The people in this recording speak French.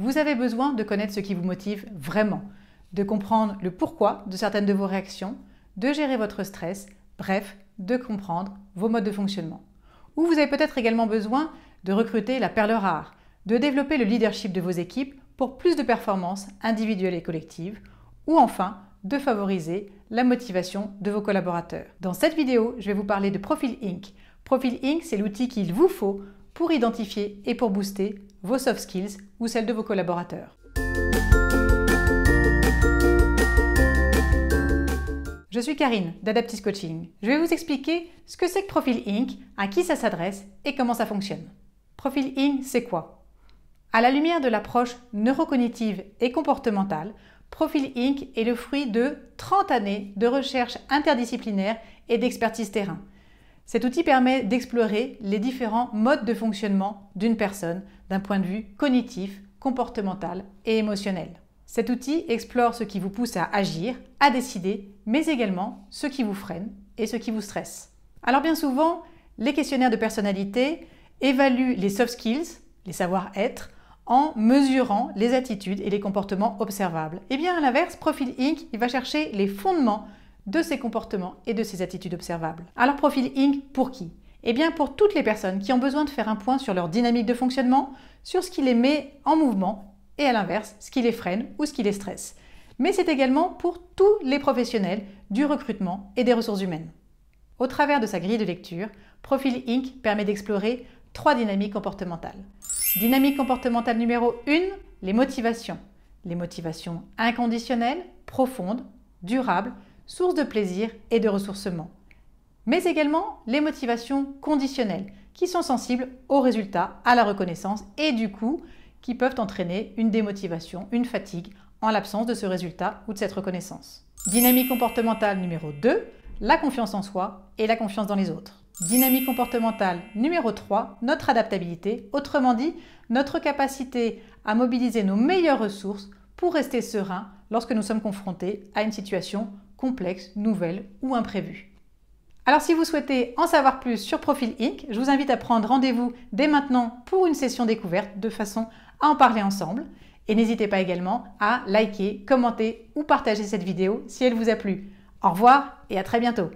vous avez besoin de connaître ce qui vous motive vraiment, de comprendre le pourquoi de certaines de vos réactions, de gérer votre stress, bref, de comprendre vos modes de fonctionnement. Ou vous avez peut-être également besoin de recruter la perle rare, de développer le leadership de vos équipes pour plus de performances individuelles et collectives, ou enfin de favoriser la motivation de vos collaborateurs. Dans cette vidéo, je vais vous parler de Profil Inc. Profil Inc, c'est l'outil qu'il vous faut pour identifier et pour booster vos soft skills ou celles de vos collaborateurs. Je suis Karine d'Adaptis Coaching. Je vais vous expliquer ce que c'est que Profil Inc., à qui ça s'adresse et comment ça fonctionne. Profil Inc., c'est quoi? À la lumière de l'approche neurocognitive et comportementale, Profil Inc. est le fruit de 30 années de recherche interdisciplinaire et d'expertise terrain. Cet outil permet d'explorer les différents modes de fonctionnement d'une personne d'un point de vue cognitif, comportemental et émotionnel. Cet outil explore ce qui vous pousse à agir, à décider, mais également ce qui vous freine et ce qui vous stresse. Alors bien souvent, les questionnaires de personnalité évaluent les soft skills, les savoir-être, en mesurant les attitudes et les comportements observables. Et eh bien à l'inverse, Profil Inc. va chercher les fondements de ces comportements et de ces attitudes observables. Alors Profil Inc. pour qui? Eh bien pour toutes les personnes qui ont besoin de faire un point sur leur dynamique de fonctionnement, sur ce qui les met en mouvement et à l'inverse, ce qui les freine ou ce qui les stresse. Mais c'est également pour tous les professionnels du recrutement et des ressources humaines. Au travers de sa grille de lecture, Profil Inc. permet d'explorer trois dynamiques comportementales. Dynamique comportementale numéro 1, les motivations. Les motivations inconditionnelles, profondes, durables, sources de plaisir et de ressourcement. Mais également les motivations conditionnelles, qui sont sensibles aux résultats, à la reconnaissance et du coup qui peuvent entraîner une démotivation, une fatigue en l'absence de ce résultat ou de cette reconnaissance. Dynamique comportementale numéro 2, la confiance en soi et la confiance dans les autres. Dynamique comportementale numéro 3, notre adaptabilité, autrement dit, notre capacité à mobiliser nos meilleures ressources pour rester serein lorsque nous sommes confrontés à une situation complexe, nouvelle ou imprévue. Alors si vous souhaitez en savoir plus sur Profil Inc., je vous invite à prendre rendez-vous dès maintenant pour une session découverte de façon à en parler ensemble. Et n'hésitez pas également à liker, commenter ou partager cette vidéo si elle vous a plu. Au revoir et à très bientôt